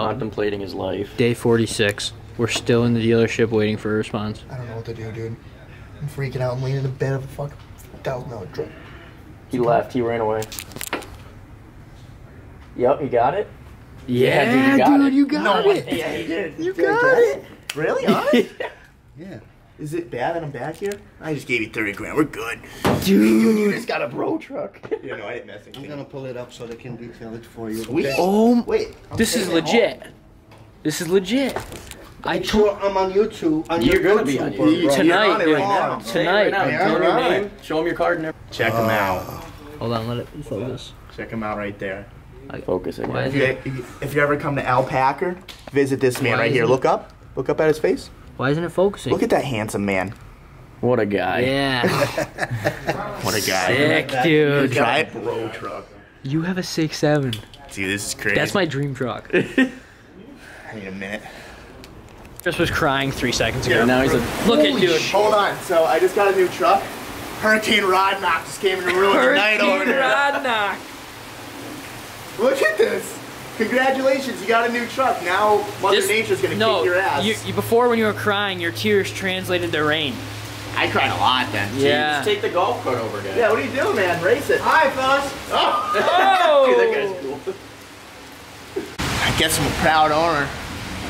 Um, contemplating his life. Day 46. We're still in the dealership waiting for a response. I don't know what to do, dude. I'm freaking out. I'm laying in the bed of a fucking thousand dollar truck. He left. He ran away. Yep, he got it. Yeah, dude, you got dude, it. you got No, it. Yeah, he did. You got it. Really? Honest? yeah. Is it bad that I'm back here? I just gave you 30 grand. We're good. Dude, you just got a bro truck. You know, I ain't messing. I'm gonna pull it up so they can detail it for you. Sweet. okay? Oh, Wait. I'm this is taking home. legit. This is legit. I Make told sure I'm on YouTube. On You're your gonna be on YouTube, YouTube. bro. Tonight, You're on it dude. right now. Say it Tonight. Right. Yeah, Tell him your name. Show him your card and everything. Check them uh, out. Hold on, let it focus. Check them out right there. Focus it. Why guys. is If you, if you ever come to Al Packer, visit this man Why right here. isn't it- Look up. Look up at his face. Why isn't it focusing? Look at that handsome man. What a guy. yeah. What a guy. Sick, dude. Giant bro truck. You have a six seven. Dude, this is crazy. That's my dream truck. I need a minute. Chris was crying three seconds ago. And now he's a. Look at dude. Hold on. So I just got a new truck. Hurricane Rod Knock just came in to ruin the night over there. Rodnock. Look at this. Congratulations, you got a new truck. Now Mother This- Nature's gonna no, kick your ass. You, you, before when you were crying, your tears translated to rain. I cried a lot then. Yeah. Just take the golf cart over, guys. Yeah, what are you doing, man? Race it. Hi, fellas. Oh. Oh! Dude, that oh. guy's cool. I guess I'm a proud owner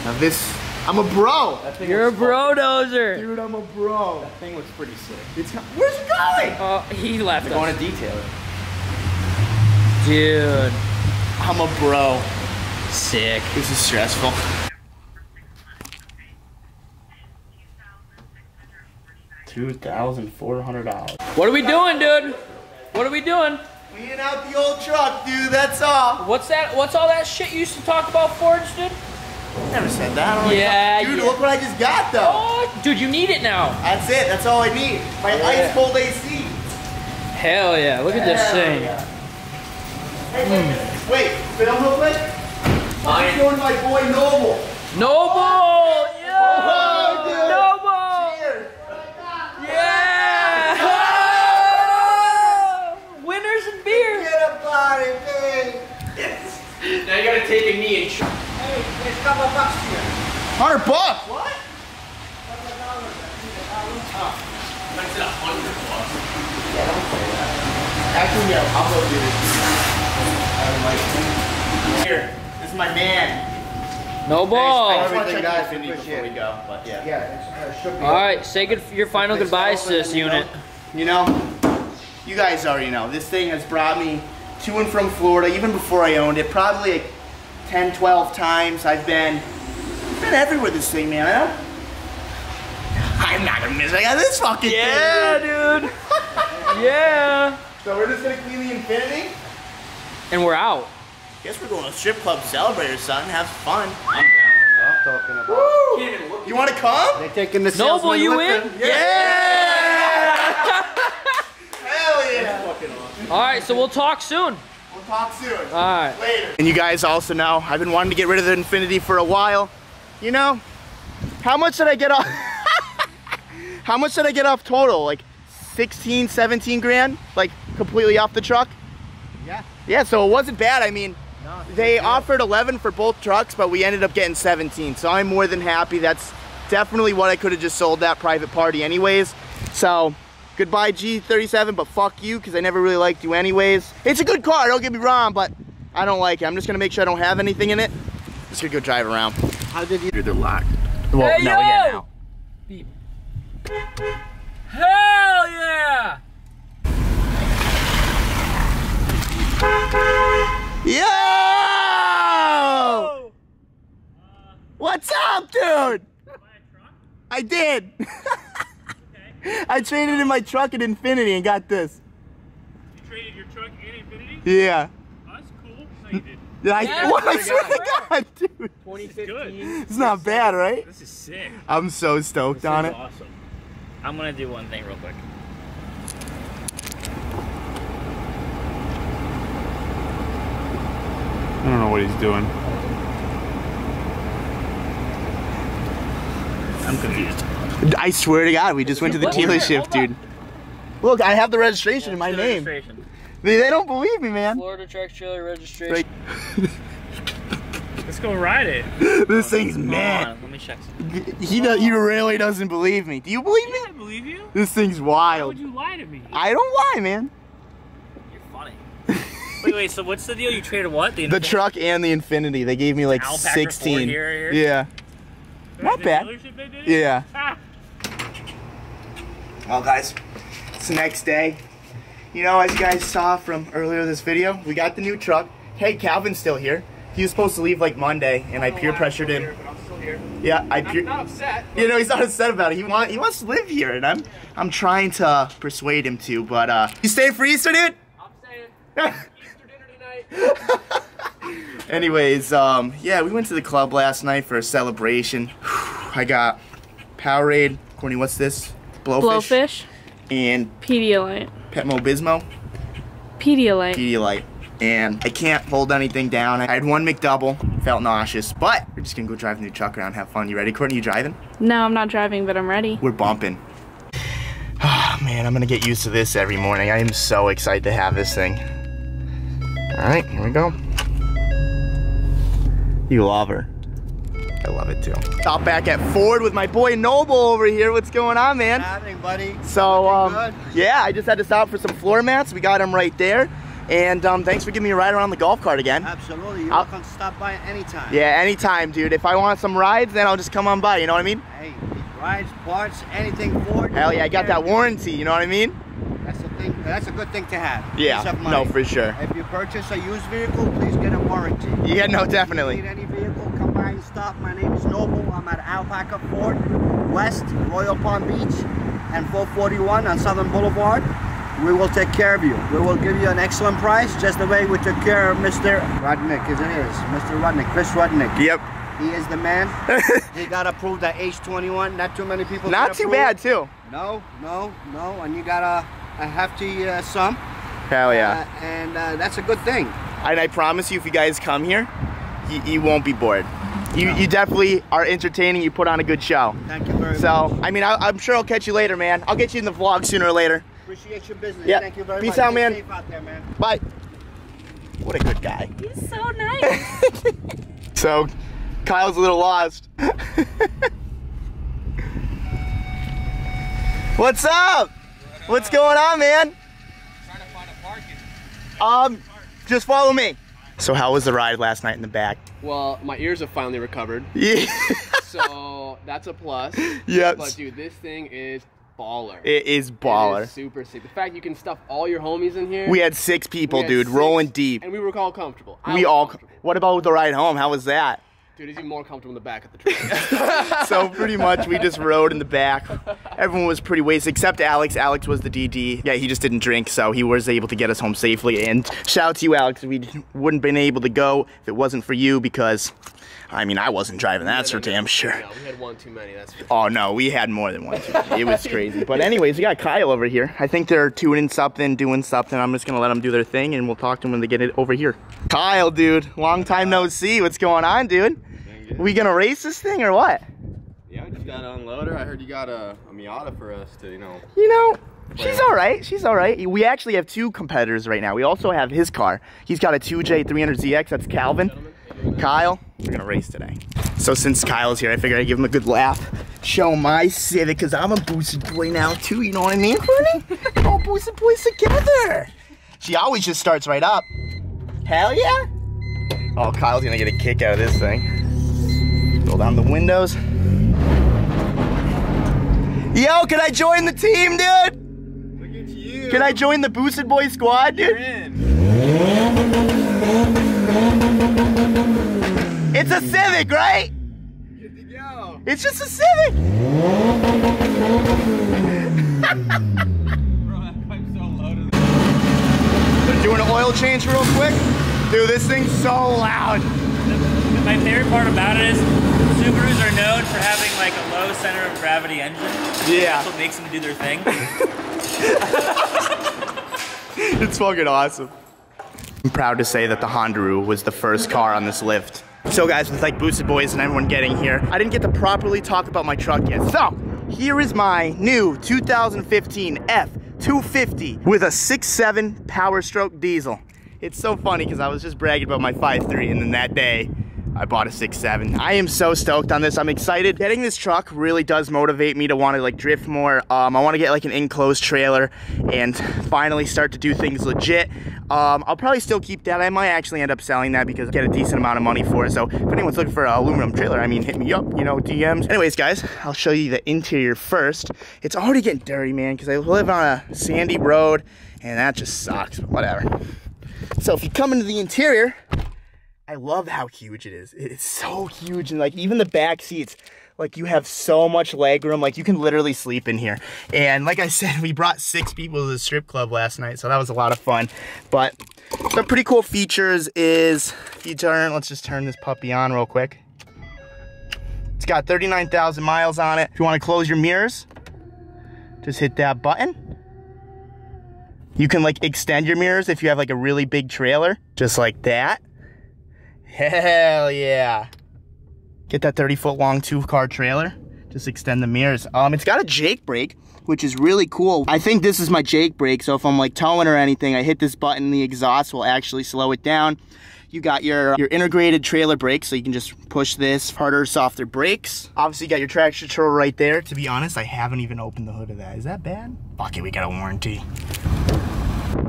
of this. I'm a bro. You're a bro dozer. Dude, I'm a bro. That thing looks pretty sick. It's, where's it going? Oh, he left They're going to detail it. Dude, I'm a bro. Sick. This is stressful. Two thousand four hundred dollars. What are we doing, dude? What are we doing? Cleaning out the old truck, dude. That's all. What's that? What's all that shit you used to talk about Fords, dude? Never said that. I don't Yeah, know. Dude, yeah. look what I just got though. Oh, dude, you need it now. That's it. That's all I need. My ice cold AC. Hell yeah! Look at this thing. Hey, hmm. Wait, film real quick. I'm showing my boy Noble. Noble, yeah. Oh, dude. Noble, Cheers. yeah. Winners and beer. Get a body, babe. Now you gotta take a knee and. Hey, there's a couple bucks here. Hundred bucks. What? Actually, yeah, I'll go do this. Here, this is my man. Noble. All just Everything, guys, the Infiniti before we go, but yeah. Yeah, uh, it should be. say good your final goodbyes to this unit. You know, you guys already know, this thing has brought me to and from Florida, even before I owned it, probably like 10, 12 times. I've been, been everywhere this thing, man. I don't, I'm not gonna miss it. I got this fucking Yeah, thing. dude. Yeah. So we're just gonna clean the Infiniti. And we're out. Guess we're going to a strip club to celebrate or something, have fun. I'm talking about. Woo! You wanna come? They're taking the Noble, salesman you with in? them. Yeah! Hell yeah! All right, so we'll talk soon. We'll talk soon. All right. later. And you guys also know I've been wanting to get rid of the Infiniti for a while. You know, how much did I get off? how much did I get off total? Like 16, 17 grand? Like completely off the truck? Yeah. Yeah, so it wasn't bad. I mean, No, they offered 11 for both trucks, but we ended up getting 17. So I'm more than happy. That's definitely what I could have just sold that private party anyways. So goodbye G37, but fuck you because I never really liked you anyways. It's a good car, don't get me wrong, but I don't like it. I'm just gonna make sure I don't have anything in it. Just gonna go drive around. How did you? Dude, they're locked. Well, Hey, no, yeah, yo! now. Hell yeah! Yo! What's up, dude? I did. I traded in my truck at Infiniti and got this. You traded your truck and Infiniti? Yeah. Oh, that's cool. No, you didn't. I, Yeah, what, I that's swear pretty to God, dude. 2015. It's not bad, right? This is sick. I'm so stoked This on is it. awesome. I'm gonna do one thing real quick. I don't know what he's doing. I'm confused. I swear to God, we just went to the dealership, dude. Look, I have the registration in my name. registration. They, they don't believe me, man. Florida Truck Trailer Registration. Right. Let's go ride it. this oh, thing's Hold mad. let me check something. He does, he really doesn't believe me. Do you believe me? I believe you. This thing's Why wild. would you lie to me? I don't lie, man. You're funny. wait, wait. So what's the deal? You traded what? The truck and the Infiniti, they gave me like Al Packer 16. here, here? Yeah. Not bad. they did? Yeah. Ah. Well, guys, it's the next day. You know, as you guys saw from earlier this video, we got the new truck. Hey, Calvin's still here. He was supposed to leave like Monday, and I peer pressured him. Yeah, I peer. Not upset. You know, he's not upset about it. He want he wants to live here, and I'm I'm trying to persuade him to. But uh, you staying for Easter, dude? I'm saying Easter dinner tonight. Anyways, um, yeah, we went to the club last night for a celebration. I got Powerade. Courtney, what's this? Blowfish. Blowfish, And Pedialyte, Petmo Bismo. Pedialyte. Pedialyte. And I can't hold anything down. I had one McDouble, felt nauseous, but we're just gonna go drive the new truck around, have fun. You ready, Courtney? You driving? No, I'm not driving, but I'm ready. We're bumping. Ah, man, I'm gonna get used to this every morning. I am so excited to have this thing. All right, here we go. You love her. I love it too. Stop back at Ford with my boy Noble over here. What's going on, man? happening, buddy? So, um, Good. yeah, I just had to stop for some floor mats. We got them right there. And um, thanks for giving me a ride around the golf cart again. Absolutely. You're I'll- welcome to stop by anytime. Yeah, anytime, dude. If I want some rides, then I'll just come on by. You know what I mean? Hey, rides, parts, anything Ford. Hell yeah, I got that warranty. You know what I mean? That's a thing. Uh, that's a good thing to have. Yeah. No, for sure. If you purchase a used vehicle, please get a warranty. Yeah, no, If you definitely. need any vehicle, come by and stop. My name is Noble. I'm at Al Packer Ford West, Royal Palm Beach, and 441 on Southern Boulevard. We will take care of you. We will give you an excellent price, just the way we took care of Mr. Rudnick, isn't? It's Mr. Rudnick, Chris Rudnick. Yep. He is the man. he got approved at age 21. Not too many people. Not too approved. bad, too. No, no, no. And you got a, a hefty uh, sum. Hell yeah. Uh, and uh, that's a good thing. And I promise you, if you guys come here, you, you won't be bored. You, you definitely are entertaining. You put on a good show. Thank you very much. So, I mean, I, I'm sure I'll catch you later, man. I'll get you in the vlog sooner or later. Appreciate your business. Yeah. Thank you very Peace much. out, man. Safe out there, man. Bye. What a good guy. He's so nice. So, Kyle's a little lost. What's up? What's going on, man? Trying to find a parking. Um, just follow me. So, how was the ride last night in the back? Well, my ears have finally recovered, Yeah. so that's a plus. Yep. But dude, this thing is baller. It is baller. is super sick. The fact you can stuff all your homies in here. We had six people, had dude, six, rolling deep. and we were all comfortable. I We all. comfortable. What about the ride home? How was that? Dude, he's even more comfortable in the back of the truck. so pretty much we just rode in the back. Everyone was pretty wasted except Alex. Alex was the DD. Yeah, he just didn't drink, so he was able to get us home safely. And shout out to you, Alex. We wouldn't been able to go if it wasn't for you because, I mean, I wasn't driving. That's for damn sure. No, we had one too many. That's for Oh no, we had more than one. Too. many. It was crazy. But anyways, we got Kyle over here. I think they're tuning something, doing something. I'm just gonna let them do their thing, and we'll talk to them when they get it over here. Kyle, dude, long time no see. What's going on, dude? We gonna race this thing or what? Yeah, I just got an unloader. I heard you got a, a Miata for us to, you know. You know, she's all right. She's all right. We actually have two competitors right now. We also have his car. He's got a 2J300ZX. That's Calvin. Kyle, we're gonna race today. So since Kyle's here, I figured I'd give him a good laugh. Show him my Civic, cause I'm a boosted boy now too. You know what I mean? We're all boosted boys together. She always just starts right up. Hell yeah! Oh, Kyle's gonna get a kick out of this thing. Roll down the windows. Yo, can I join the team, dude? Look at you. Can I join the Boosted Boy squad, dude? It's a Civic, right? It's just a Civic. Bro, that pipe's so loaded. Doing an oil change real quick. Dude, this thing's so loud. My favorite part about it is Subarus are known for having like a low center of gravity engine. Yeah. That's what makes them do their thing. It's fucking awesome. I'm proud to say that the Hondaru was the first car on this lift. So guys, with like Boosted Boys and everyone getting here, I didn't get to properly talk about my truck yet. So, here is my new 2015 F250 with a 6.7 Power Stroke diesel. It's so funny because I was just bragging about my 5.3 and then that day, I bought a 6.7. I am so stoked on this. I'm excited. Getting this truck really does motivate me to want to like drift more. Um, I want to get like an enclosed trailer and finally start to do things legit. Um, I'll probably still keep that. I might actually end up selling that because I get a decent amount of money for it. So if anyone's looking for an aluminum trailer, I mean, hit me up, you know, DMs. Anyways, guys, I'll show you the interior first. It's already getting dirty, man, because I live on a sandy road and that just sucks, but whatever. So if you come into the interior, I love how huge it is. It's so huge, and like even the back seats, like you have so much leg room. Like you can literally sleep in here. And like I said, we brought six people to the strip club last night, so that was a lot of fun. But some pretty cool features is if you turn, let's just turn this puppy on real quick. It's got 39,000 miles on it. If you want to close your mirrors, just hit that button. You can like extend your mirrors if you have like a really big trailer, just like that. Hell yeah. Get that 30 foot long two car trailer. Just extend the mirrors. Um, it's got a Jake brake, which is really cool. I think this is my Jake brake, so if I'm like towing or anything, I hit this button, the exhaust will actually slow it down. You got your, your integrated trailer brake, so you can just push this harder, softer brakes. Obviously, you got your traction control right there. To be honest, I haven't even opened the hood of that. Is that bad? Fuck it, we got a warranty.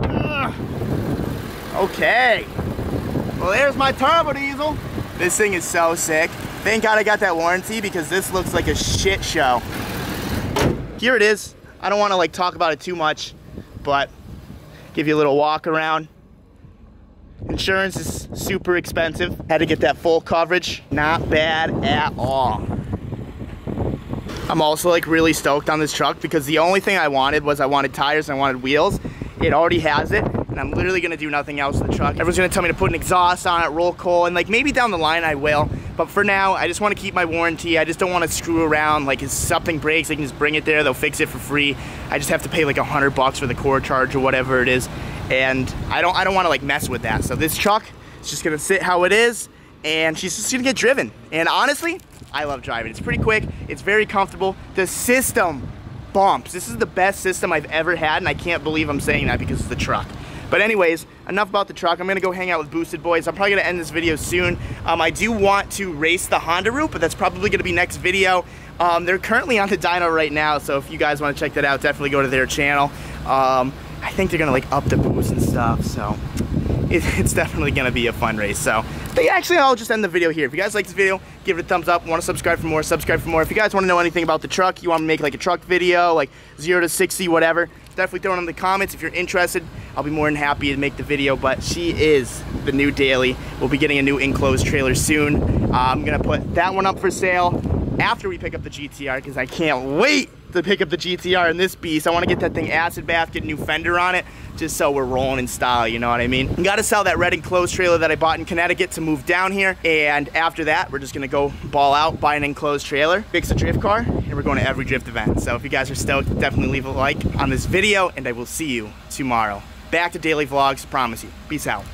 Ugh. Okay. Well, there's my turbo diesel. This thing is so sick. Thank God I got that warranty because this looks like a shit show. Here it is. I don't want to like talk about it too much, but give you a little walk around. Insurance is super expensive. Had to get that full coverage. Not bad at all. I'm also like really stoked on this truck because the only thing I wanted was I wanted tires and I wanted wheels. It already has it and I'm literally gonna do nothing else with the truck. Everyone's gonna tell me to put an exhaust on it, roll coal, and like maybe down the line I will. But for now, I just wanna keep my warranty. I just don't wanna screw around. Like if something breaks, they can just bring it there, they'll fix it for free. I just have to pay like a hundred bucks for the core charge or whatever it is. And I don't I don't wanna like mess with that. So this truck is just gonna sit how it is and she's just gonna get driven. And honestly, I love driving. It's pretty quick, it's very comfortable. The system bumps. This is the best system I've ever had, and I can't believe I'm saying that because it's the truck. But anyways, enough about the truck. I'm gonna go hang out with Boosted Boys. I'm probably gonna end this video soon. Um, I do want to race the Hondaru, but that's probably gonna be next video. Um, they're currently on the dyno right now, so if you guys wanna check that out, definitely go to their channel. Um, I think they're gonna like up the boost and stuff, so it, it's definitely gonna be a fun race. So, they actually, I'll just end the video here. If you guys like this video, give it a thumbs up. Want to subscribe for more? Subscribe for more. If you guys want to know anything about the truck, you want to make like a truck video, like zero to 60, whatever, definitely throw it in the comments. If you're interested, I'll be more than happy to make the video. But she is the new daily. We'll be getting a new enclosed trailer soon. Uh, I'm gonna put that one up for sale after we pick up the GTR because I can't wait to pick up the GTR and this beast. I want to get that thing acid bath, get a new fender on it, just so we're rolling in style, you know what I mean? Got to sell that red enclosed trailer that I bought in Connecticut to move down here, and after that, we're just gonna go ball out, buy an enclosed trailer, fix a drift car, we're going to every drift event. So if you guys are stoked, definitely leave a like on this video, and I will see you tomorrow. Back to daily vlogs, promise you. Peace out.